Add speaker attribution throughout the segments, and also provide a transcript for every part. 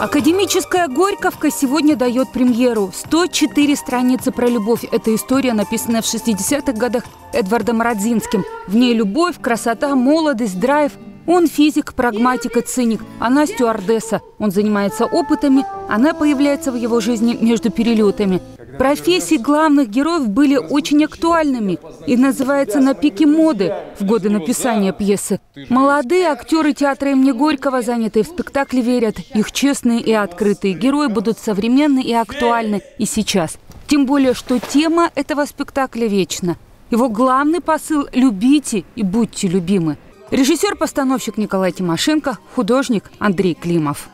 Speaker 1: Академическая Горьковка сегодня дает премьеру. 104 страницы про любовь. Эта история, написанная в 60-х годах Эдвардом Родзинским. В ней любовь, красота, молодость, драйв. Он физик, прагматик и циник. Она стюардесса. Он занимается опытами. Она появляется в его жизни между перелетами. Профессии главных героев были очень актуальными и называется «На пике моды» в годы написания пьесы. Молодые актеры театра имени Горького, занятые в спектакле, верят, их честные и открытые герои будут современны и актуальны и сейчас. Тем более, что тема этого спектакля вечна. Его главный посыл – любите и будьте любимы. Режиссер-постановщик Николай Тимошенко, художник Андрей Климов.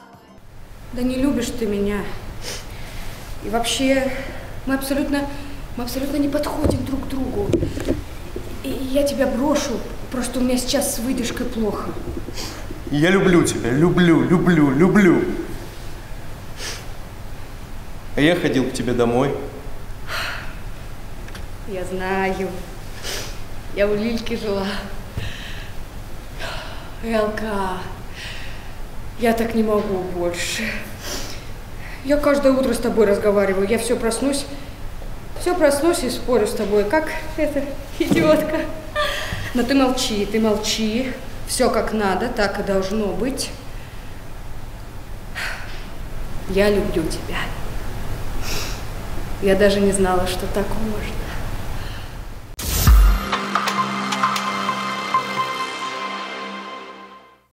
Speaker 2: Да не любишь ты меня. И вообще, мы абсолютно, мы абсолютно не подходим друг к другу. И я тебя брошу, просто у меня сейчас с выдержкой плохо.
Speaker 3: Я люблю тебя, люблю, люблю, люблю. А я ходил к тебе домой.
Speaker 2: Я знаю. Я у Лильки жила. Элка, я так не могу больше. Я каждое утро с тобой разговариваю. Я все проснусь, все проснусь и спорю с тобой, как эта идиотка. Но ты молчи, ты молчи. Все как надо, так и должно быть. Я люблю тебя. Я даже не знала, что так можно.